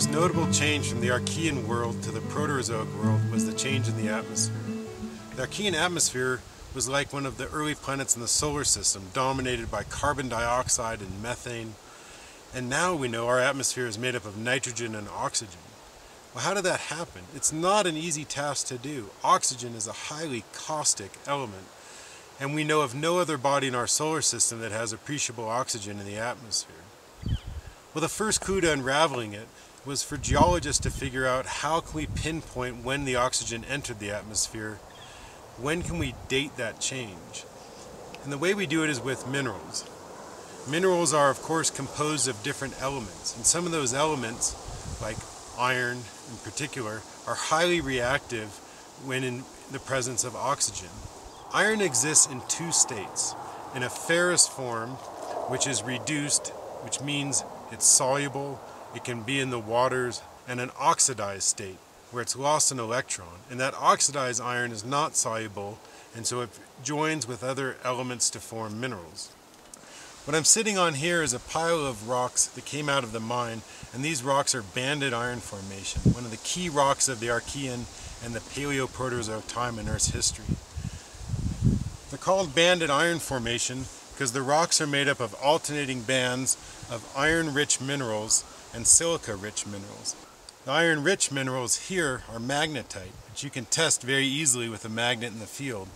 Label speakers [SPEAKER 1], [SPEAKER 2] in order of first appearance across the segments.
[SPEAKER 1] most notable change from the Archean world to the Proterozoic world was the change in the atmosphere. The Archean atmosphere was like one of the early planets in the solar system, dominated by carbon dioxide and methane. And now we know our atmosphere is made up of nitrogen and oxygen. Well, how did that happen? It's not an easy task to do. Oxygen is a highly caustic element, and we know of no other body in our solar system that has appreciable oxygen in the atmosphere. Well, the first clue to unraveling it was for geologists to figure out how can we pinpoint when the oxygen entered the atmosphere when can we date that change? And the way we do it is with minerals. Minerals are, of course, composed of different elements, and some of those elements, like iron in particular, are highly reactive when in the presence of oxygen. Iron exists in two states in a ferrous form, which is reduced, which means it's soluble, it can be in the waters, and an oxidized state, where it's lost an electron. And that oxidized iron is not soluble, and so it joins with other elements to form minerals. What I'm sitting on here is a pile of rocks that came out of the mine, and these rocks are banded iron formation, one of the key rocks of the Archean and the Paleoproterozoic time in Earth's history. They're called banded iron formation because the rocks are made up of alternating bands of iron-rich minerals and silica-rich minerals. The iron-rich minerals here are magnetite, which you can test very easily with a magnet in the field.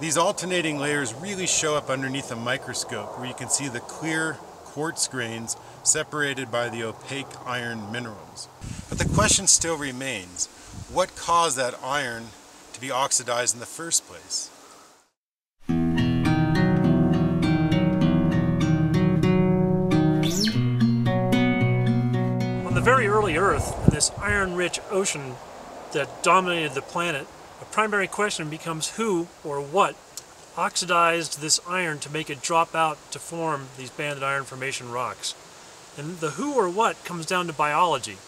[SPEAKER 1] These alternating layers really show up underneath a microscope where you can see the clear quartz grains separated by the opaque iron minerals. But the question still remains, what caused that iron to be oxidized in the first place?
[SPEAKER 2] Very early Earth, in this iron-rich ocean that dominated the planet, a primary question becomes who or what oxidized this iron to make it drop out to form these banded iron formation rocks. And the who or what comes down to biology.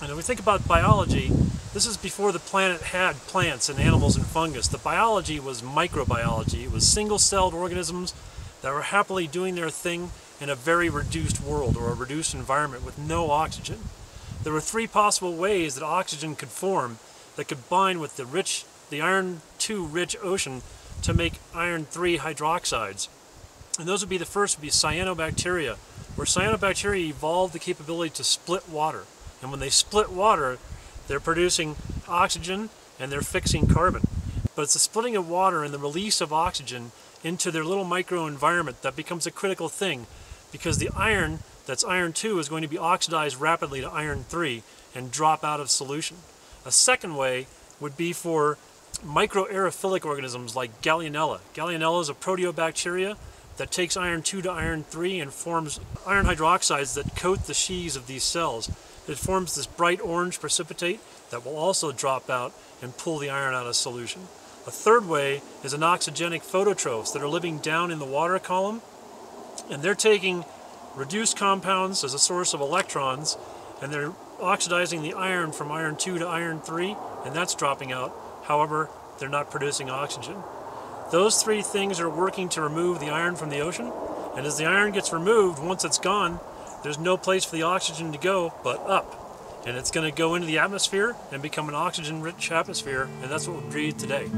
[SPEAKER 2] And when we think about biology, this is before the planet had plants and animals and fungus. The biology was microbiology. It was single-celled organisms that were happily doing their thing in a very reduced world or a reduced environment with no oxygen. There were three possible ways that oxygen could form that could bind with the rich, the iron 2 rich ocean to make iron 3 hydroxides. And those would be the first would be cyanobacteria, where cyanobacteria evolved the capability to split water. And when they split water, they're producing oxygen and they're fixing carbon. But it's the splitting of water and the release of oxygen into their little microenvironment that becomes a critical thing because the iron that's iron 2 is going to be oxidized rapidly to iron 3 and drop out of solution. A second way would be for microaerophilic organisms like Gallionella. Gallionella is a proteobacteria that takes iron 2 to iron 3 and forms iron hydroxides that coat the sheaths of these cells. It forms this bright orange precipitate that will also drop out and pull the iron out of solution. A third way is anoxygenic phototrophs that are living down in the water column and they're taking reduced compounds as a source of electrons and they're oxidizing the iron from iron 2 to iron 3 and that's dropping out. However, they're not producing oxygen. Those three things are working to remove the iron from the ocean and as the iron gets removed, once it's gone, there's no place for the oxygen to go but up. And it's going to go into the atmosphere and become an oxygen-rich atmosphere, and that's what we breathe today.